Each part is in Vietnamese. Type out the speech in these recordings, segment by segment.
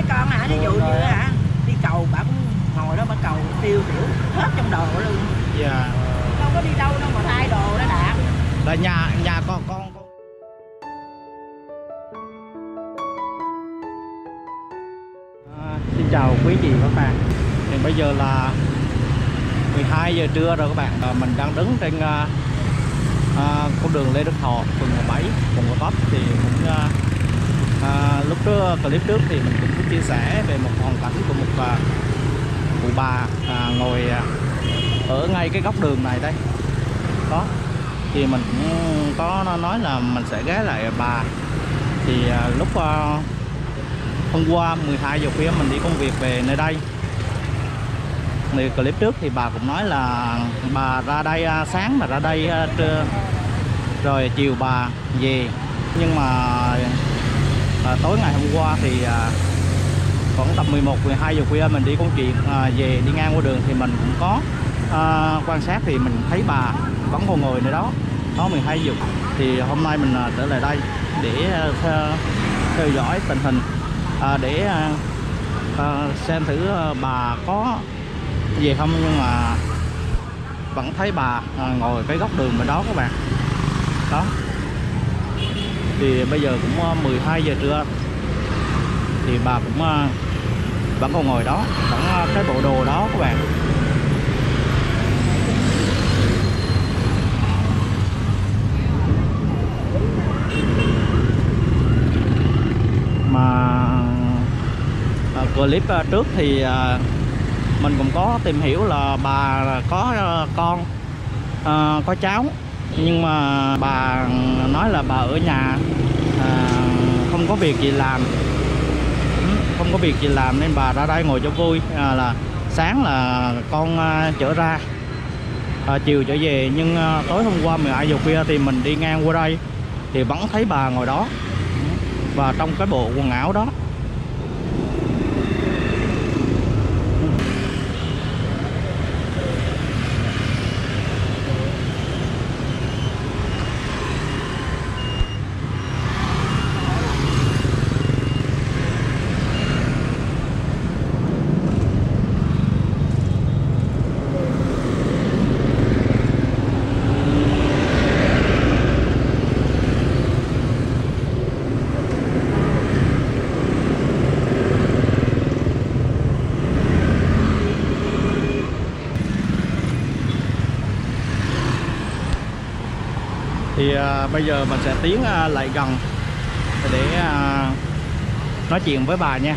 với con hả ví dụ như hả đi cầu bà cũng ngồi đó bà cầu tiêu tiểu hết trong đồ luôn. Dạ. Đâu có đi đâu đâu mà thay đồ đó đạt. Là nhà nhà con con À, xin chào quý chị và các bạn. Thì bây giờ là 12 giờ trưa rồi các bạn. À, mình đang đứng trên à, à, con đường Lê Đức Thọ phường 17 quận Gò Vấp. Thì cũng à, à, lúc trước ờ, clip trước thì mình cũng chia sẻ về một hoàn cảnh của một à, cụ bà à, ngồi à, ở ngay cái góc đường này đây. Đó thì mình cũng có nói là mình sẽ ghé lại bà. Thì à, lúc à, hôm qua 12 giờ khuya mình đi công việc về nơi đây. Thì clip trước thì bà cũng nói là bà ra đây à, sáng mà ra đây à, trưa. Rồi chiều bà về. Nhưng mà à, tối ngày hôm qua thì à, khoảng tầm 11 12 giờ khuya mình đi công chuyện à, về đi ngang qua đường thì mình cũng có à, quan sát thì mình thấy bà vẫn còn ngồi nơi đó. Đó 12 giờ. Thì hôm nay mình à, trở lại đây để à, theo, theo dõi tình hình à, để à, à, xem thử à, bà có về không. Nhưng mà vẫn thấy bà à, ngồi cái góc đường bên đó các bạn. Đó thì bây giờ cũng ờ, 12 giờ trưa. Thì bà cũng ờ, vẫn còn ngồi đó, vẫn ờ, cái bộ đồ đó các bạn. Mà clip trước thì mình cũng có tìm hiểu là bà có con có cháu nhưng mà bà nói là bà ở nhà à, không có việc gì làm. Ừ, không có việc gì làm nên bà ra đây ngồi cho vui. À, là sáng là con à, chở ra à, chiều trở về. Nhưng à, tối hôm qua 12 giờ khuya thì mình đi ngang qua đây thì vẫn thấy bà ngồi đó và trong cái bộ quần áo đó bây giờ mình sẽ tiến à, lại gần để à, nói chuyện với bà nha.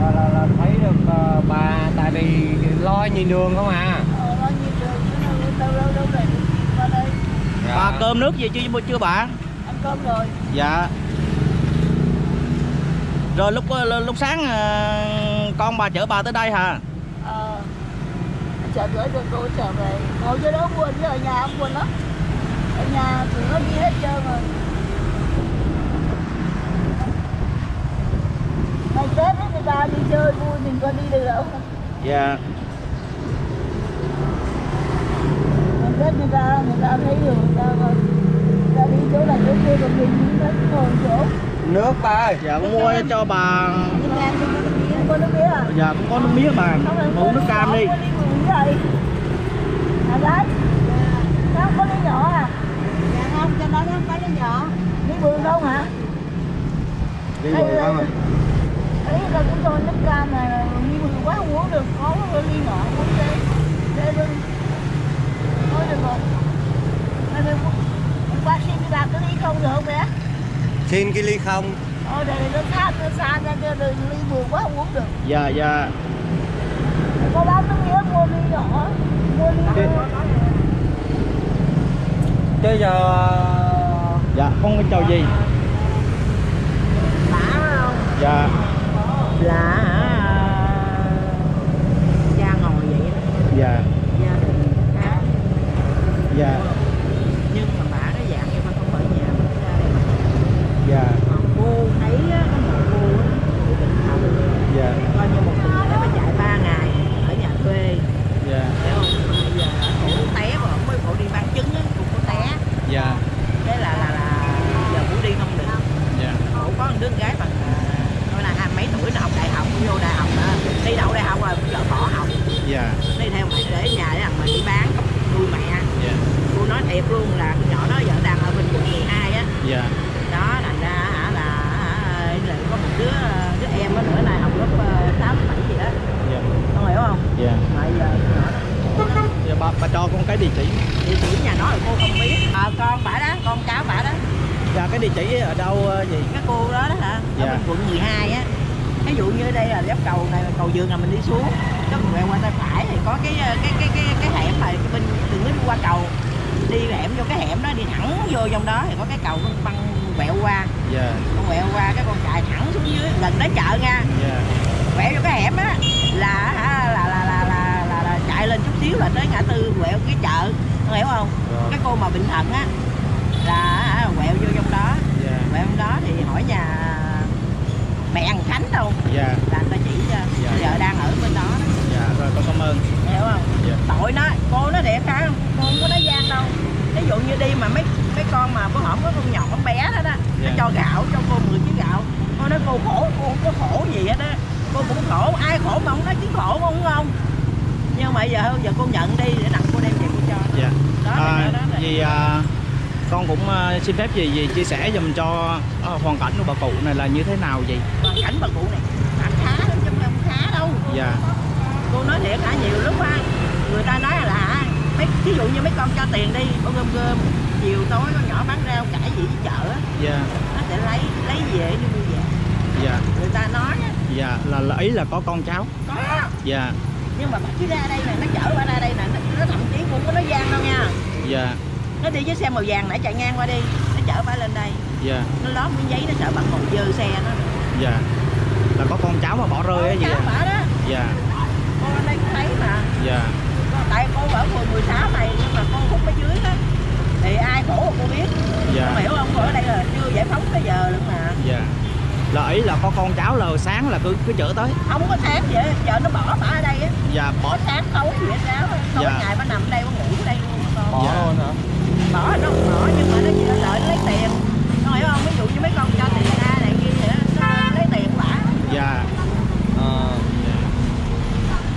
Là, là, là thấy được bà tại vì lo nhìn đường không à ờ bao nhiêu đường đâu đâu đâu đây qua đây. Bà cơm nước gì chưa chưa bà? Ăn cơm rồi. Dạ. Rồi lúc lúc sáng con bà chở bà tới đây hả? Ờ. Chờ gửi được cô trở về. Ngồi dưới đó buồn chứ ở nhà không buồn lắm. Ở nhà tụi nó đi hết trơn rồi. Ngày tết ấy, người ta đi chơi vui mình có đi được đâu. Dạ. Ngày tết người ta người ta thấy được người ta người ta đi chỗ này chỗ kia còn mình hết ngồi chỗ. Nước ơi dạ cũng mua cho bà có nước mía nước à dạ cũng có nước mía bà Không là uống nước cam đi. đi à đấy. Nó không có ly nhỏ à? Dạ không cho nó không có ly nhỏ. Đi mượn đâu hả? Đi Đây, rồi đây. con ơi ấy là cũng cho nước cam này đi mượn quá không uống được. Có ly nhỏ không đây. Đây luôn thôi được rồi. Đây, đây, bác xin đi bạc cái ly không được không bé? Xin cái ly không Đây nó xa, nó xa ra cho đừng ly quá uống được. dạ dạ Có bán nước mía mua ly nhỏ, mua ly nhỏ. chứ giờ dạ con có chào gì Lạ không? dạ Lạ hả? Cha ngồi vậy đó, dạ gia đình khác. dạ dạ yeah. Địa chỉ? Địa chỉ nhà nó là cô không biết ờ con bả đó con cháu bả đó. Dạ cái địa chỉ ở đâu ờ, gì? Cái cô đó đó hả? Ở Dạ. bên quận 12 á. Ví dụ như đây là dốc cầu này cầu dường là mình đi xuống. Cái mình quẹo qua tay phải thì có cái ờ, cái cái cái cái hẻm mà cái bên có đi qua cầu. Đi hẻm vô cái hẻm đó đi thẳng vô trong đó thì có cái cầu con băng quẹo qua. Dạ. Con quẹo qua cái con chạy thẳng xuống dưới gần đến chợ nha. Dạ. Quẹo vô cái hẻm á là chạy lên chút xíu là tới ngã tư quẹo cái chợ con hiểu không? Rồi. cái cô mà bình thận á là quẹo vô trong đó. Dạ. Quẹo trong đó thì hỏi nhà mẹ thằng khánh đâu. Dạ. Là người ta chỉ cho. Dạ. bây giờ đang ở bên đó. Dạ rồi con cảm ơn. Hiểu không? Dạ. tội nó cô nó đẹp hả? Cô không có nói gian đâu. Ví dụ như đi mà mấy mấy con mà có hổm có con nhỏ con bé đó đó nó Dạ. cho gạo cho cô 10 kg gạo. Cô nói cô khổ cô không có khổ gì hết á. Cô cũng khổ ai khổ mà không nói tiếng khổ không không nhưng mà giờ giờ cô nhận đi để đặng cô đem về cô cho. Dạ. Đó à, đó vì à, con cũng à, xin phép gì gì chia sẻ dùm cho à, hoàn cảnh của bà cụ này là như thế nào vậy? Hoàn cảnh bà cụ này anh khá lắm chứ không khá đâu. Dạ. Cô nói thiệt hả nhiều lúc á người ta nói là mấy ví dụ như mấy con cho tiền đi con gom gom chiều tối con nhỏ bán rau cải gì chợ á. Dạ. Nó sẽ lấy lấy về đi mua về. Dạ. Người ta nói á. Dạ là, là ý là có con cháu? Có. Dạ nhưng mà bà cứ ra đây nè nó chở bà ra đây nè nó, nó thậm chí cũng có nói gian đâu nha. Dạ. Nó đi với xe màu vàng nãy chạy ngang qua đi nó chở bà lên đây. Dạ. Nó lót miếng giấy nó sợ bà ngồi dơ xe nó. Dạ. Là có con cháu mà bỏ rơi á gì à? bà đó. Dạ. Cô ở đây cũng thấy mà. Dạ. Tại cô ở phường 16 này nhưng mà cô hút ở dưới á. Thì ai khổ mà cô biết. Dạ. Cô hiểu không cô ở đây là chưa giải phóng tới giờ luôn mà. Dạ là ý là có con cháu là sáng là cứ cứ chở tới. Không có sáng vậy giờ nó bỏ bà ở đây á. Dạ bỏ sáng tối gì hết ráo tối Dạ. ngày bà nằm ở đây bà ngủ ở đây luôn mà con bỏ Dạ. luôn hả bỏ nó không bỏ nhưng mà nó chỉ lợi nó lấy tiền con hiểu không ví dụ như mấy con cho tiền ra này kia vậy đó, nó lấy tiền bả dạ Ờ.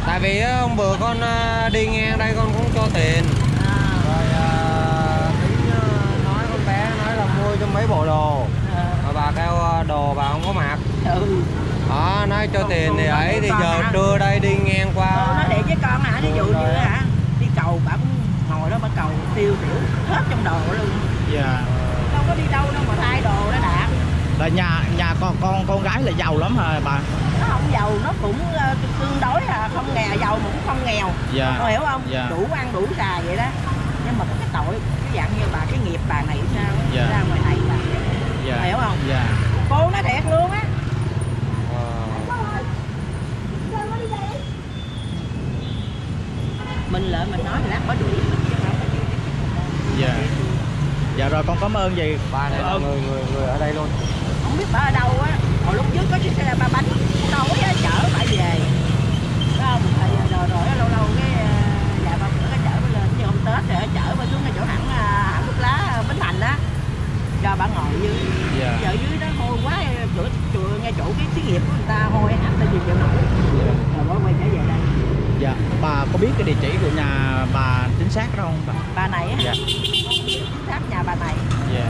tại vì á, hôm bữa con à, đi ngang đây con cũng cho tiền à, rồi à, tính à, nói con bé nói là mua cho mấy bộ đồ à, mà bà kêu à, đồ bà không có mặc ừ đó nói cho Con- tiền con thì nói ấy với thì con giờ hả? trưa đây đi ngang cô qua nói điện với con hả ví dụ Đúng như rồi. hả đi cầu bà cũng ngồi đó bà cầu tiêu tiểu hết trong đồ luôn. Dạ. Đâu có đi đâu đâu mà thay đồ đó đạt là nhà nhà con con con gái là giàu lắm hả bà? Nó không giàu nó cũng ờ, tương đối là không nghèo giàu mà cũng không nghèo. Dạ. Con hiểu không? Dạ. đủ ăn đủ xài vậy đó. Nhưng mà có cái tội cái dạng như bà cái nghiệp bà này sao Dạ. ra ngoài này bà. Dạ. Hiểu không? Dạ. Cô nói thiệt luôn á. Ờ. mình lợi mình nói lát bà đuổi mình chứ không có chịu dạ dạ rồi con cảm ơn gì bà này là Ờ, người người người ở đây luôn. Không biết bà ở đâu á. Hồi lúc trước có chiếc xe ba bánh. Tối á chở bà về. Phải không? Rồi rồi, rồi lâu lâu cái vài ba bữa cái chở lên. Như hôm tết rồi chở bà xuống cái chỗ hẳn ờ, hẳn thuốc lá bến thành á. Cho bà ngồi dưới dạ. giờ dưới đó hôi quá chỗ, chỗ nghe chỗ cái xí nghiệp của người ta hôi hẳn ta gì chịu nổi. Rồi mới quay trở về đây. Dạ bà có biết cái địa chỉ của nhà bà chính xác đó không bà bà này á. Dạ xác nhà bà này dạ.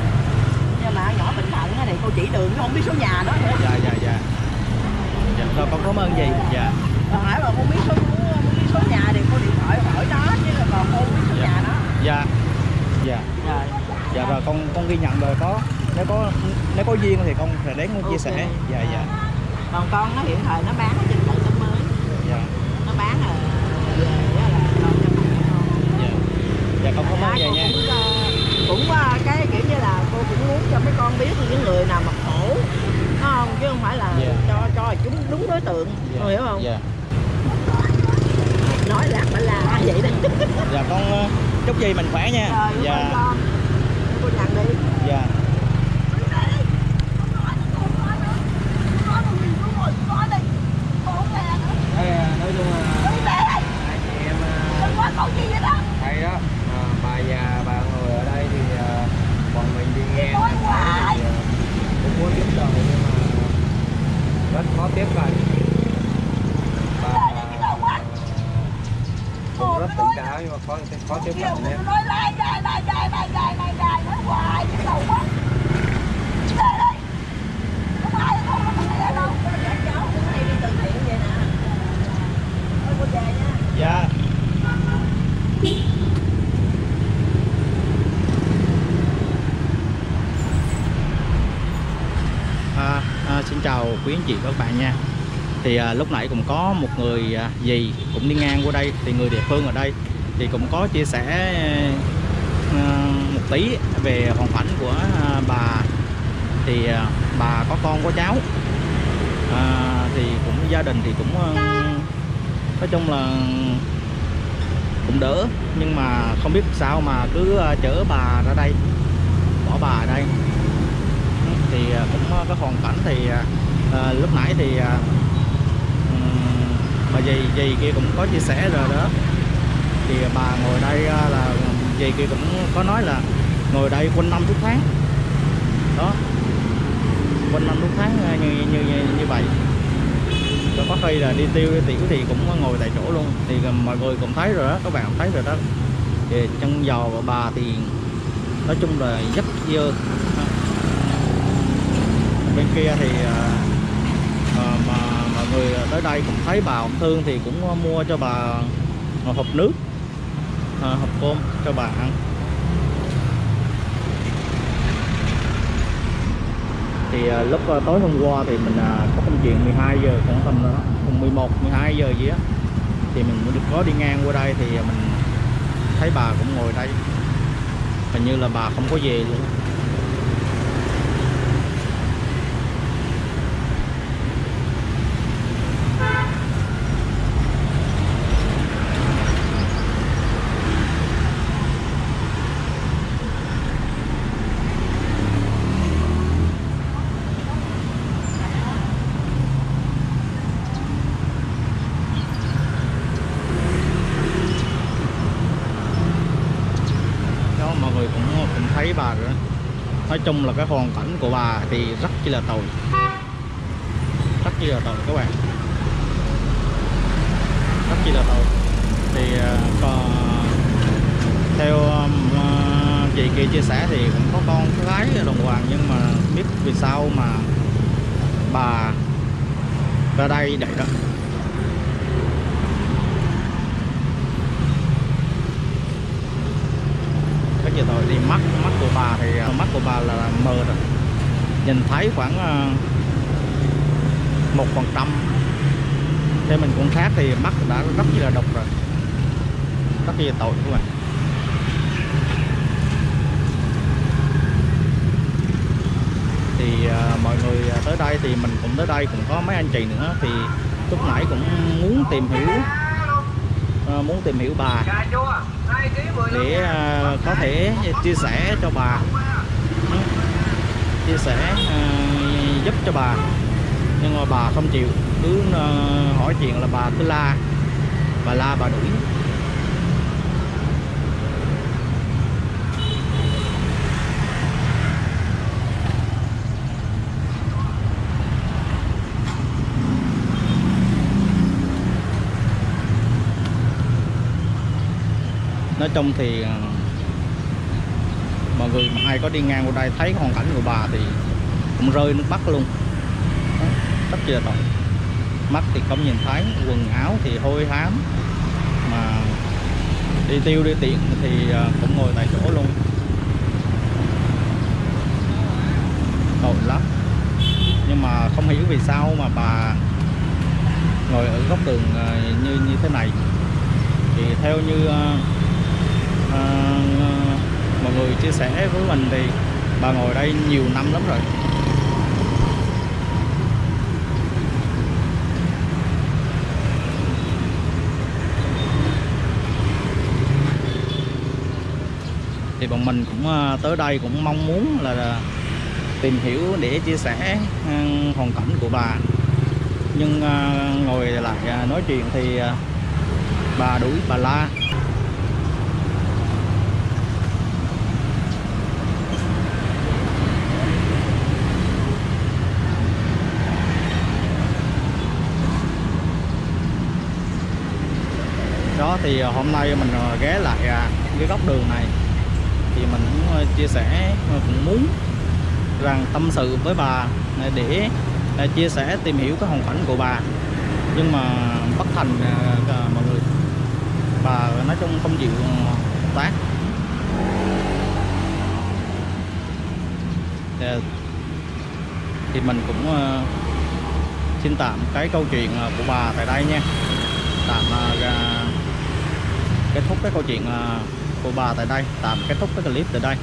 Nhưng mà nhỏ bình thận thì cô chỉ đường chứ không biết số nhà đó nữa. Dạ dạ dạ. Dạ rồi con cảm ơn gì? Dạ. Còn hỏi mà không biết số không biết số nhà thì cô điện thoại hỏi nó chứ còn cô không biết số Dạ. nhà nó dạ. Dạ. Rồi dạ rồi con con ghi nhận rồi có nếu có nếu có duyên thì con sẽ đến con chia sẻ. Dạ dạ. Còn con nó hiện thời nó bán ở trên chợ sân mới. Dạ. Nó bán ở về là lo cho mẹ con dạ. Dạ con cảm ơn Đó, vậy nha cũng, cái kiểu như là cô cũng muốn cho mấy con biết những người nào mà khổ đúng không? Chứ không phải là Dạ. cho cho chúng đúng đối tượng dạ. con hiểu không? Dạ. Nói là phải là vậy đó. Dạ con ờ, chúc gì mình khỏe nha. Rồi dạ khó khó tiếp cận em. nói lai dài lai dài lai dài lai dài nói hoài cái đầu quá. Yeah. À, à, xin chào quý anh chị các bạn nha. Thì à, lúc nãy cũng có một người à, gì cũng đi ngang qua đây thì người địa phương ở đây thì cũng có chia sẻ ờ, một tí về hoàn cảnh của ờ, bà. Thì ờ, bà có con có cháu. À, thì cũng gia đình thì cũng nói chung là cũng đỡ. Nhưng mà không biết sao mà cứ chở bà ra đây bỏ bà ở đây. Thì cũng có hoàn cảnh thì à, lúc nãy thì à, bà dì dì kia cũng có chia sẻ rồi đó thì bà ngồi đây à, là gì kia cũng có nói là ngồi đây quanh năm suốt tháng. Đó. Quanh năm suốt tháng à, như như như, như vậy. Rồi có khi là đi tiêu đi tiểu thì cũng ngồi tại chỗ luôn. Thì mọi người cũng thấy rồi đó các bạn thấy rồi đó. Thì chân giò của bà thì nói chung là rất dơ. Bên kia thì à, à, mà mọi người tới đây cũng thấy bà ông thương thì cũng mua cho bà một hộp nước. Ờ, hộp cơm cho bà ăn. Thì ờ, lúc ờ, tối hôm qua thì mình à, có công chuyện 12 giờ khoảng tầm đó, 11 12 giờ gì á thì mình cũng được có đi ngang qua đây thì mình thấy bà cũng ngồi đây. Hình như là bà không có về luôn đó mọi người cũng cũng thấy bà rồi đó nói chung là cái hoàn cảnh của bà thì rất chi là tồi. Rất chi là tồi các bạn. Rất chi là tồi. Thì à, còn theo um, à, chị kia chia sẻ thì cũng có con gái ở đồng hoàng nhưng mà biết vì sao mà bà ra đây để đó. Giờ nhiều tội thì mắt mắt của bà thì à, mắt của bà là mờ rồi. Nhìn thấy khoảng à, một phần trăm. Thế mình cũng khác thì mắt đã rất là độc rồi. Rất là tội các bạn thì uh, mọi người tới đây thì mình cũng tới đây cũng có mấy anh chị nữa. Thì lúc nãy cũng muốn tìm hiểu uh, muốn tìm hiểu bà để à, có thể chia sẻ cho bà. Chia sẻ à, giúp cho bà. Nhưng mà bà không chịu. Cứ à, hỏi chuyện là bà cứ la. Bà la bà đuổi. Nói chung thì ờ, mọi người mà ai có đi ngang qua đây thấy hoàn cảnh của bà thì cũng rơi nước mắt luôn. Đó, rất là tội mắt thì không nhìn thấy quần áo thì hôi hám. Mà đi tiêu đi tiện thì ờ, cũng ngồi tại chỗ luôn. Tội lắm. Nhưng mà không hiểu vì sao mà bà ngồi ở góc đường ờ, như như thế này. Thì theo như à, mọi người chia sẻ với mình thì bà ngồi đây nhiều năm lắm rồi. Thì bọn mình cũng à, tới đây cũng mong muốn là tìm hiểu để chia sẻ à, hoàn cảnh của bà. Nhưng à, ngồi lại nói chuyện thì bà đuổi bà la. Thì ờ, hôm nay mình ờ, ghé lại à, cái góc đường này. Thì mình cũng ờ, chia sẻ cũng muốn rằng tâm sự với bà để à, chia sẻ, tìm hiểu cái hoàn cảnh của bà. Nhưng mà bất thành à, mọi người, bà nói chung không chịu tác dạ. Thì- mình cũng xin tạm cái câu chuyện của bà tại đây nha. Tạm kết thúc cái câu chuyện à, của bà tại đây. Tạm kết thúc cái clip tại đây.